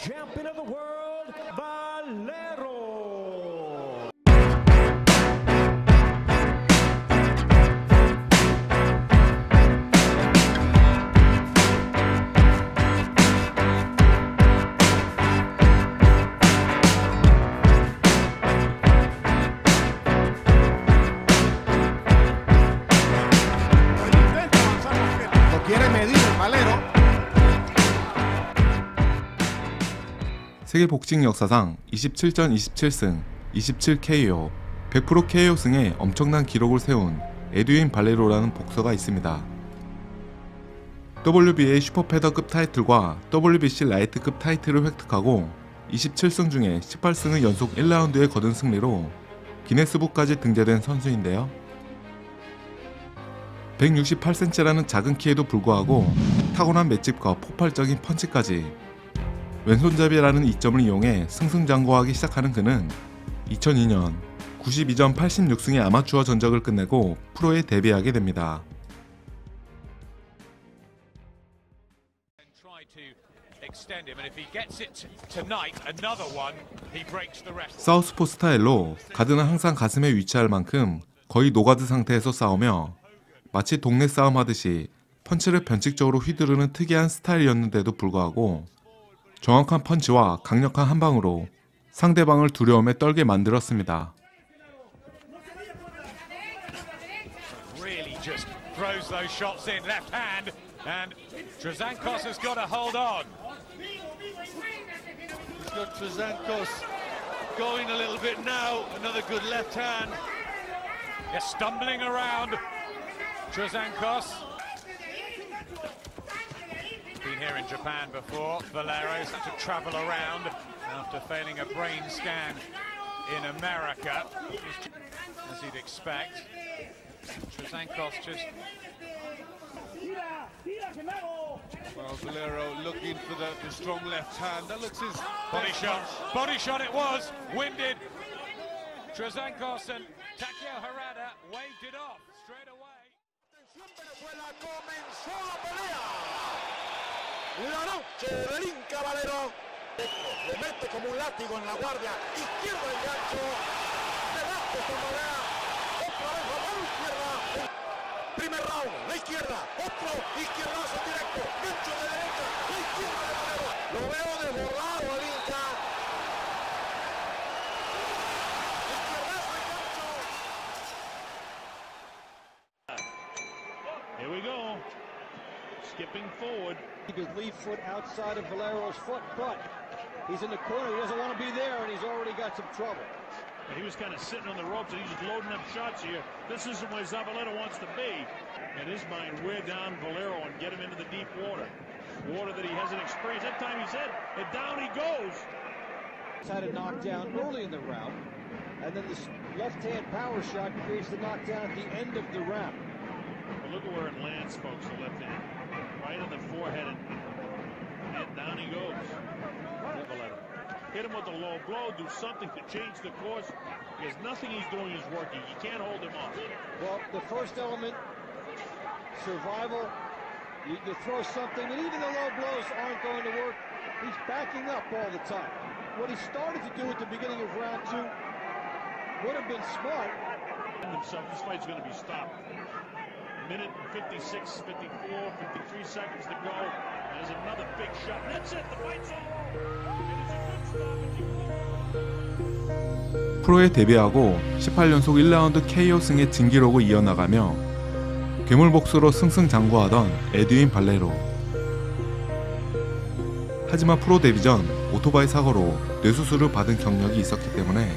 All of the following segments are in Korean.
champion of the world, 세계 복싱 역사상 27전 27승, 27KO, 100% KO 승에 엄청난 기록을 세운 에드윈 발레로라는 복서가 있습니다. WBA 슈퍼패더급 타이틀과 WBC 라이트급 타이틀을 획득하고 27승 중에 18승을 연속 1라운드에 거둔 승리로 기네스북까지 등재된 선수인데요. 168cm라는 작은 키에도 불구하고 타고난 맷집과 폭발적인 펀치까지 왼손잡이라는 이점을 이용해 승승장구하기 시작하는 그는 2002년 92전 86승의 아마추어 전적을 끝내고 프로에 데뷔하게 됩니다. 사우스포 스타일로 가드는 항상 가슴에 위치할 만큼 거의 no guard 상태에서 싸우며 마치 동네 싸움 하듯이 펀치를 변칙적으로 휘두르는 특이한 스타일이었는데도 불구하고 정확한 펀치와 강력한 한 방으로 상대방을 두려움에 떨게 만들었습니다. Really just throws those shots in left hand, and Trazankos has got to hold on. He's got Trazankos going a little bit now. Another good left hand. They're stumbling around. Trazankos. In Japan before. Valero's had to travel around after failing a brain scan in America, as you'd expect. Trazankos just Well, Valero looking for the, the strong left hand. That looks his body shot. Body shot it was. Winded. Trazankos and Takeo Harada waved it off straight away. La noche del Inca Valero. Le mete como un látigo en la guardia. Izquierda el gancho. Delante Zamorá. Otra vez la mano izquierda. Primer round, la izquierda. Otro izquierdazo directo. Gancho de derecha. La izquierda de Valero. Lo veo desbordado Skipping forward. His lead foot outside of Valero's foot, but he's in the corner. He doesn't want to be there, and he's already got some trouble. He was kind of sitting on the ropes and he's just loading up shots here. This isn't where Zavaleta wants to be. In his mind, wear down Valero and get him into the deep water. Water that he hasn't experienced. That time he said, and down he goes. He's had a knockdown early in the round, and then this left-hand power shot creates the knockdown at the end of the round. But look at where it lands, folks, the left hand. Right on the forehead and, and down he goes. Hit him with a low blow, do something to change the course because nothing he's doing is working. You can't hold him off. Well, the first element, survival. You, you throw something, and even the low blows aren't going to work. He's backing up all the time. What he started to do at the beginning of round two would have been smart. himself. This fight's going to be stopped. Minute 56, 54, 53 seconds to go. There's another big shot. That's it. The fight's over. 프로에 데뷔하고 18연속 1라운드 KO 승의 진기록을 이어나가며 괴물복수로 승승장구하던 에드윈 발레로. 하지만 프로 데뷔 전 오토바이 사고로 뇌수술을 받은 경력이 있었기 때문에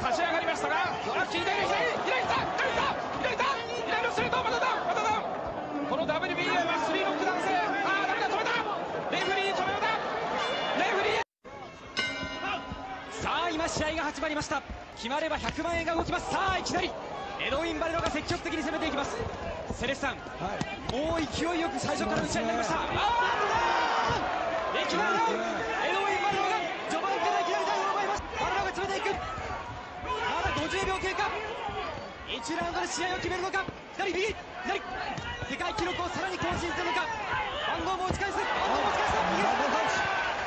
立ち上がりましたがあ左左左左左左左のストレートまただまただこの WBA はスリーロック男性。ああダメだ止めた。レフリー止めたレフリー。さあ今試合が始まりました。決まれば100万円が動きます。さあいきなり。エドウィン・バレロが積極的に攻めていきます。セレスさん、はいもう勢いよく最初から打ち合いになりました。あーいきなりダウンエドウィン・バレロが序盤からいきなりダウンを奪いますバレロが詰めていくまだ50秒経過。1ラウンドで試合を決めるのか。左右左。世界記録をさらに更新するのか。バンドーも打ち返すバンドーも打ち返す右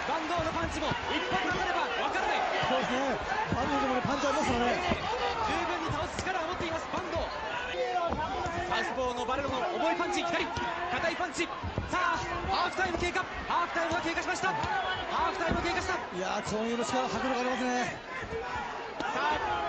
バンドーのパンチも。一発当たれば分からない。そうですね。バンドでもね、パンチありますからね。十分に倒す力を持っています。バンドサウスポーのバレロの重いパンチ。左。硬いパンチ。さあハーフタイム経過。ハーフタイムが経過しました。ハーフタイム経過した。いやー、超人の力、迫力ありますね。さあ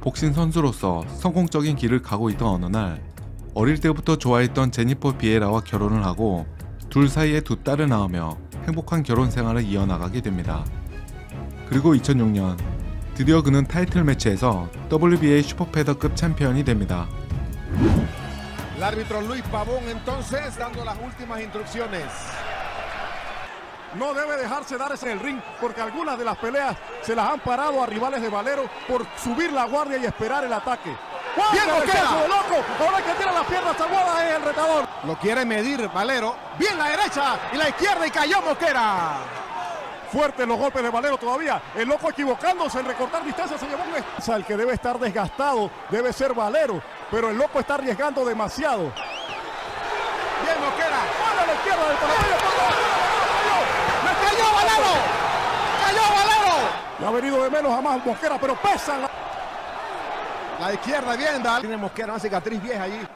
복싱 선수로서 성공적인 길을 가고 있던 어느 날 어릴 때부터 좋아했던 제니퍼 비에라와 결혼을 하고 둘 사이에 두 딸을 낳으며 행복한 결혼 생활을 이어나가게 됩니다. 그리고 2006년 드디어 그는 타이틀 매치에서 WBA 슈퍼패더급 챔피언이 됩니다. No debe dejarse dar ese en el ring porque algunas de las peleas se las han parado a rivales de Valero por subir la guardia y esperar el ataque. Bien, de loco! Ahora el que tiene las piernas aguadas es el retador. Lo quiere medir Valero. Bien la derecha y la izquierda y cayó Mosquera. Fuertes los golpes de Valero todavía. El loco equivocándose en recortar distancia se llevó un... El que debe estar desgastado debe ser Valero, pero el loco está arriesgando demasiado. Bien Mosquera. ¡Mano a la izquierda del panameño! ¡Me cayó Valero! ¡Cayó Valero! Le ha venido de menos a más Mosquera, pero pesa la... La izquierda bien, Dal. Tiene Mosquera una cicatriz vieja allí.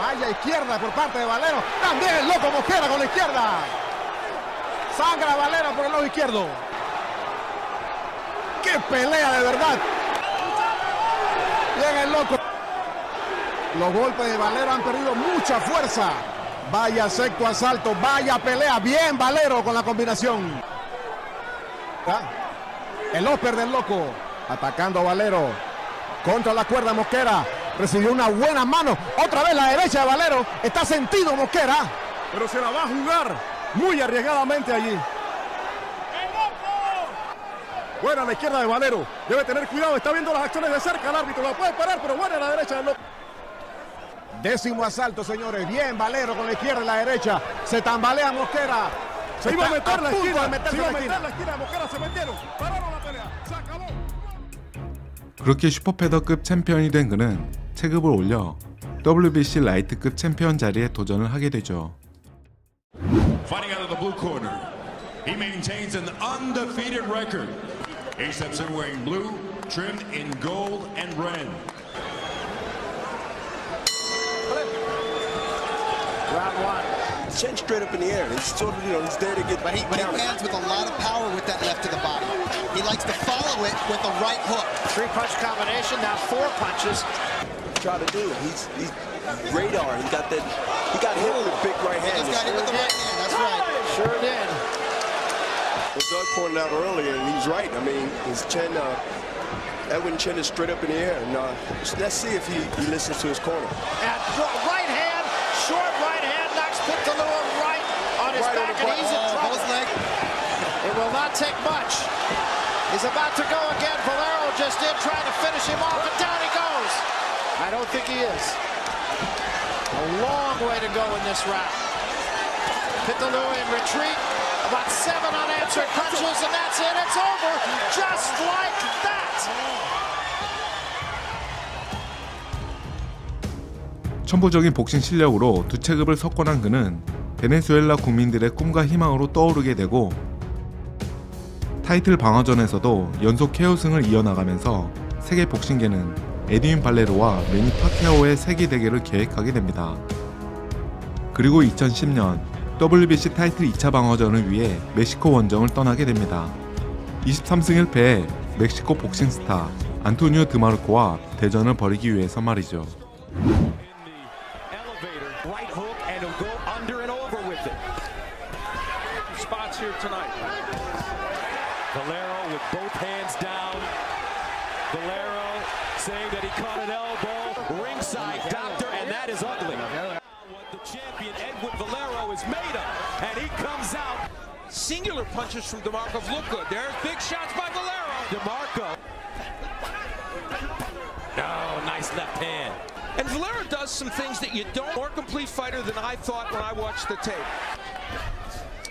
Vaya izquierda por parte de Valero. También el loco Mosquera con la izquierda. Sangra Valero por el lado izquierdo. ¡Qué pelea de verdad! Llega el loco. Los golpes de Valero han perdido mucha fuerza. Vaya sexto asalto, vaya pelea. Bien Valero con la combinación. ¿Ah? El óper del loco. Atacando a Valero. Contra la cuerda Mosquera. Recibió una buena mano. Otra vez la derecha de Valero. Está sentido Mosquera. Pero se la va a jugar muy arriesgadamente allí. Buena la izquierda de Valero. Debe tener cuidado. Está viendo las acciones de cerca el árbitro. La puede parar, pero buena la derecha del loco. Décimo asalto, señores. Bien Valero con la izquierda y la derecha. Se tambalea Mosquera. Se iba a meter la esquina. Se iba a meter la esquina. Mosquera se metieron. Pararon la pelea. Se acabó. 그렇게 슈퍼패더급 챔피언이 된 그는 체급을 올려 WBC 라이트급 챔피언 자리에 도전을 하게 되죠. Fighting out of the blue corner, he maintains an undefeated record. He steps in wearing blue, trimmed in gold and red. Round one. Chin straight up in the air. He's sort of, you know, he's there to get. But he, but he lands with a lot of power with that left to the body. He likes to follow it with a right hook. Three punch combination. Now four punches. Try to do. it. He's he's radar. He got that. He got hit with a big right hand. He's got hit with the right hand. That's right. Sure did. As Doug pointed out earlier, and he's right. I mean, his chin, uh, Edwin chin is straight up in the air. And uh, let's see if he, he listens to his corner. And right hand, take much. He's about to go again. Valero just in, trying to finish him off, and down he goes. I don't think he is. A long way to go in this round. Pitalua in retreat. About seven unanswered punches, and that's it. It's over. Just like that. 천부적인 복싱 실력으로 두 체급을 석권한 그는 베네수엘라 국민들의 꿈과 희망으로 떠오르게 되고 타이틀 방어전에서도 연속 KO승을 이어나가면서 세계 복싱계는 에드윈 발레로와 매니 파케아오의 세계 대결을 계획하게 됩니다. 그리고 2010년 WBC 타이틀 2차 방어전을 위해 멕시코 원정을 떠나게 됩니다. 23승 1패의 멕시코 복싱 스타 안토니오 드마르코와 대전을 벌이기 위해서 말이죠. Hands down. Valero saying that he caught an elbow. Ringside doctor, and that is ugly. What the champion Edwin Valero is made of, and he comes out. Singular punches from DeMarco look good. There's big shots by Valero. DeMarco. No, nice left hand. And Valero does some things that you don't. More complete fighter than I thought when I watched the tape.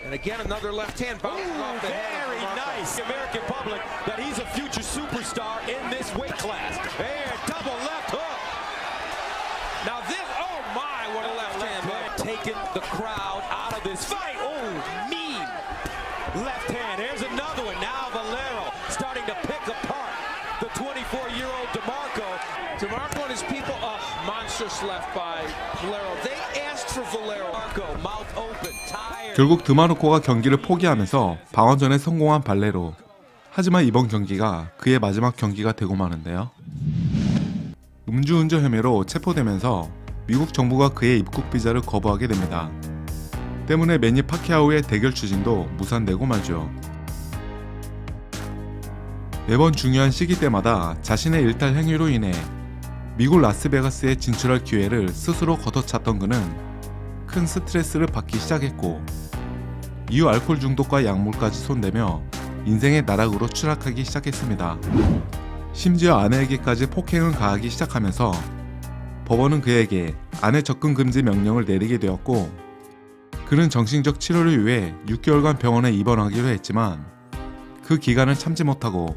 And again, another left hand bouncing off the head. Very nice. The American public that he's a future superstar in this weight class. And double left hook. Now this, oh my, what a left hand hook. Taking the crowd out of this fight. Oh, mean. Left hand. Here's another one. Now Valero starting to pick apart the 24-year-old DeMarco. DeMarco and his people, oh, monstrous left by Valero. They asked for Valero. Marco, mouth open, tired. 결국 드마르코가 경기를 포기하면서 방어전에 성공한 발레로. 하지만 이번 경기가 그의 마지막 경기가 되고 마는데요. 음주운전 혐의로 체포되면서 미국 정부가 그의 입국 비자를 거부하게 됩니다. 때문에 매니 파키아오의 대결 추진도 무산되고 말죠. 매번 중요한 시기 때마다 자신의 일탈 행위로 인해 미국 라스베가스에 진출할 기회를 스스로 걷어찼던 그는 큰 스트레스를 받기 시작했고 이후 알코올 중독과 약물까지 손대며 인생의 나락으로 추락하기 시작했습니다. 심지어 아내에게까지 폭행을 가하기 시작하면서 법원은 그에게 아내 접근 금지 명령을 내리게 되었고 그는 정신적 치료를 위해 6개월간 병원에 입원하기로 했지만 그 기간을 참지 못하고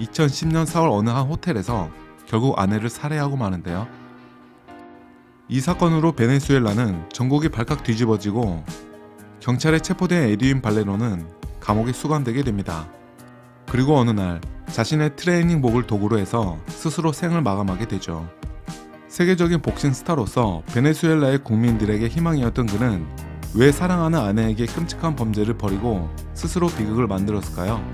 2010년 4월 어느 한 호텔에서 결국 아내를 살해하고 마는데요. 이 사건으로 베네수엘라는 전국이 발칵 뒤집어지고 경찰에 체포된 에드윈 발레노는 감옥에 수감되게 됩니다. 그리고 어느 날 자신의 트레이닝복을 도구로 해서 스스로 생을 마감하게 되죠. 세계적인 복싱 스타로서 베네수엘라의 국민들에게 희망이었던 그는 왜 사랑하는 아내에게 끔찍한 범죄를 벌이고 스스로 비극을 만들었을까요?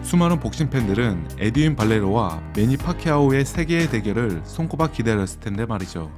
수많은 복싱 팬들은 에드윈 발레로와 매니 파케아오의 세계의 대결을 손꼽아 기다렸을 텐데 말이죠.